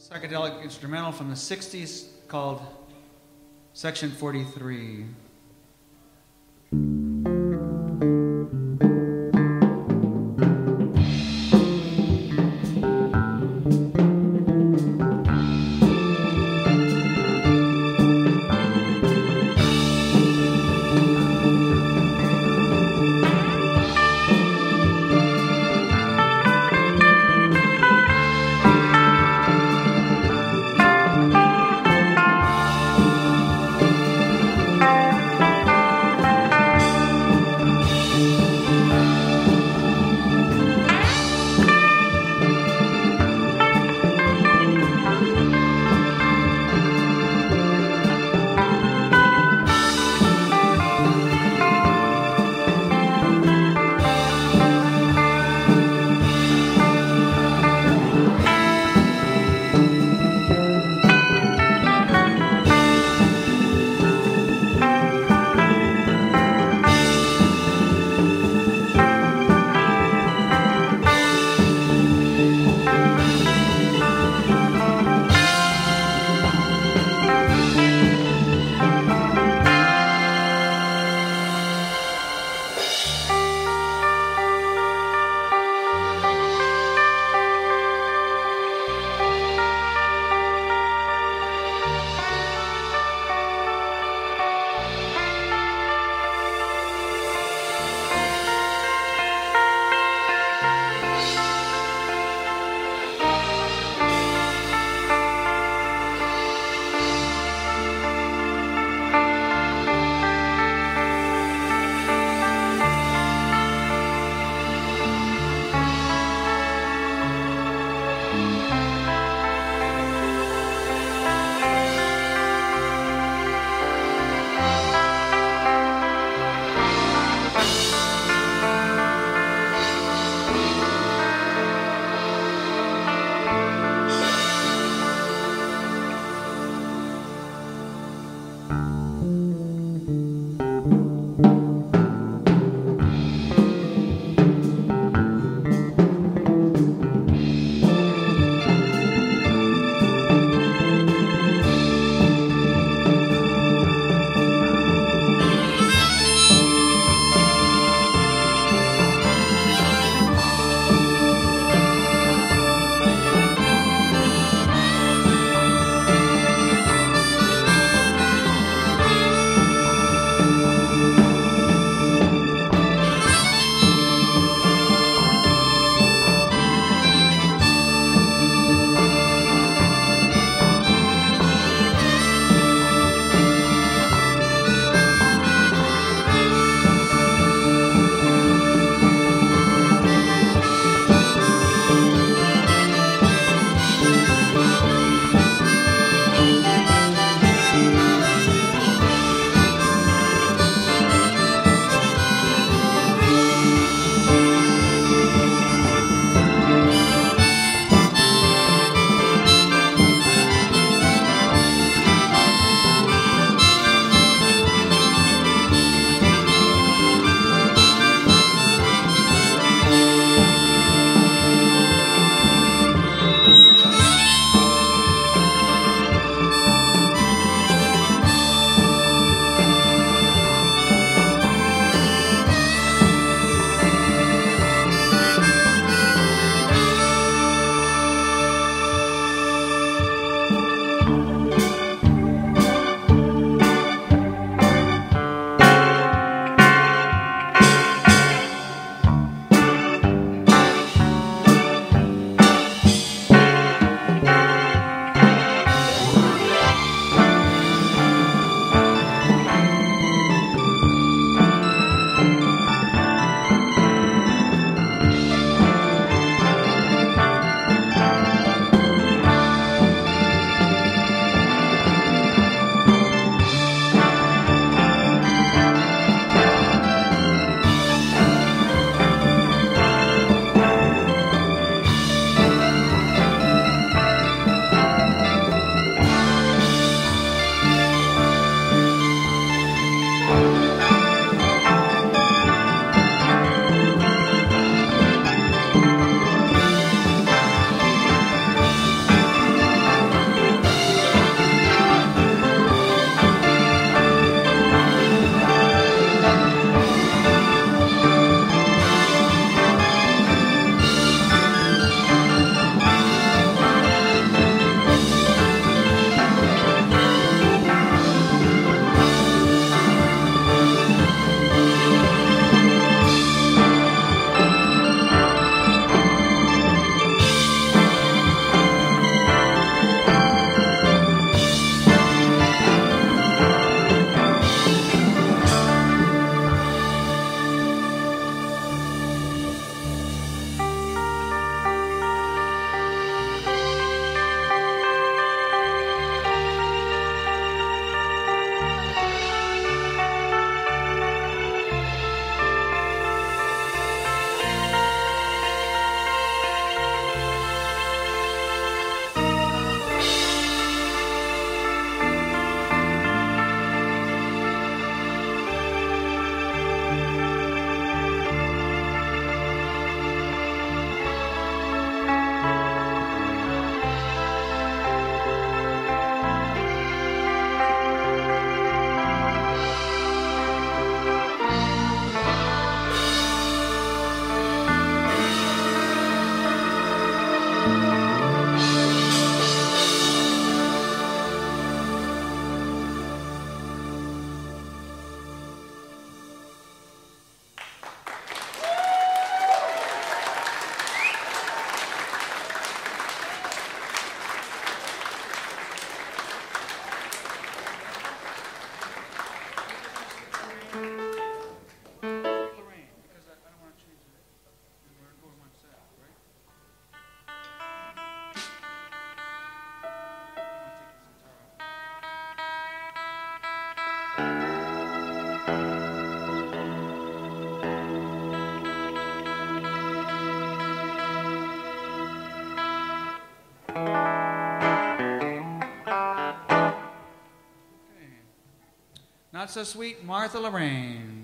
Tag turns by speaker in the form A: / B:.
A: psychedelic instrumental from the 60s called Section 43. Not so sweet Martha Lorraine.